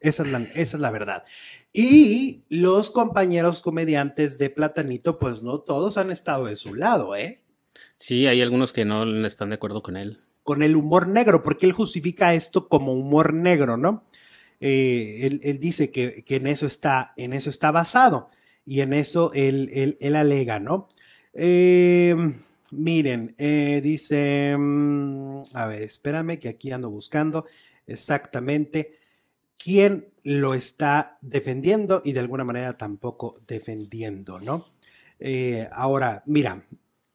Esa es, la, esa es la verdad. Y los compañeros comediantes de Platanito, pues no todos han estado de su lado, ¿eh? Sí, hay algunos que no están de acuerdo con él. Con el humor negro, porque él justifica esto como humor negro, ¿no? Eh, él, dice que, en, eso está, en eso está basado y en eso él, él, alega, ¿no? Eh, miren, eh, dice, mm, a ver, espérame que aquí ando buscando exactamente quién lo está defendiendo y de alguna manera tampoco defendiendo, ¿no? ahora, mira,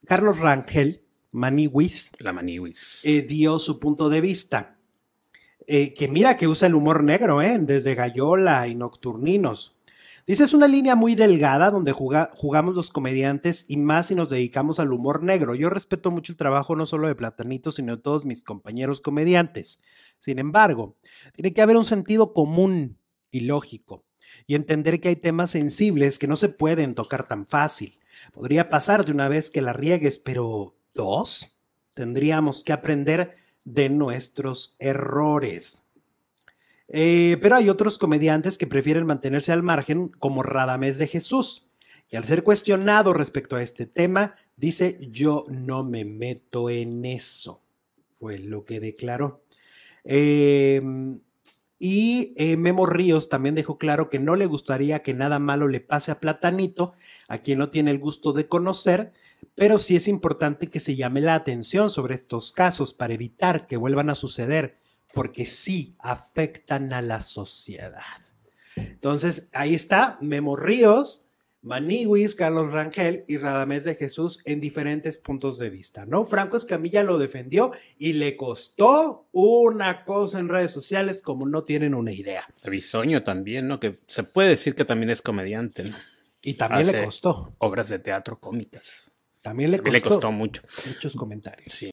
Carlos Rangel, Maniwis. La Maniwis. dio su punto de vista. Eh, que mira que usa el humor negro, ¿eh? desde Gallola y Nocturninos. Dice, es una línea muy delgada donde jugamos los comediantes y más si nos dedicamos al humor negro. Yo respeto mucho el trabajo no solo de Platanito, sino de todos mis compañeros comediantes. Sin embargo, tiene que haber un sentido común y lógico y entender que hay temas sensibles que no se pueden tocar tan fácil. Podría pasar de una vez que la riegues, pero dos, tendríamos que aprender de nuestros errores. Eh, pero hay otros comediantes que prefieren mantenerse al margen, como Radamés de Jesús, y al ser cuestionado respecto a este tema, dice, yo no me meto en eso. Fue lo que declaró. Em, y eh, Memo Ríos también dejó claro que no le gustaría que nada malo le pase a Platanito, a quien no tiene el gusto de conocer, pero sí es importante que se llame la atención sobre estos casos para evitar que vuelvan a suceder, porque sí afectan a la sociedad. Entonces, ahí está Memo Ríos, Maniwis, Carlos Rangel y Radamés de Jesús en diferentes puntos de vista, ¿no? Franco Escamilla lo defendió y le costó una cosa en redes sociales como no tienen una idea. Bisoño también, ¿no? Que se puede decir que también es comediante, ¿no? Y también le costó. Obras de teatro cómicas. También le costó, le costó mucho. Muchos comentarios. Sí.